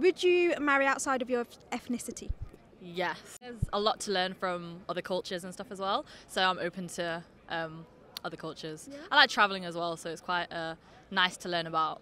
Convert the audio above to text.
Would you marry outside of your ethnicity? Yes. There's a lot to learn from other cultures and stuff as well, so I'm open to um, other cultures. I like travelling as well, so it's quite uh, nice to learn about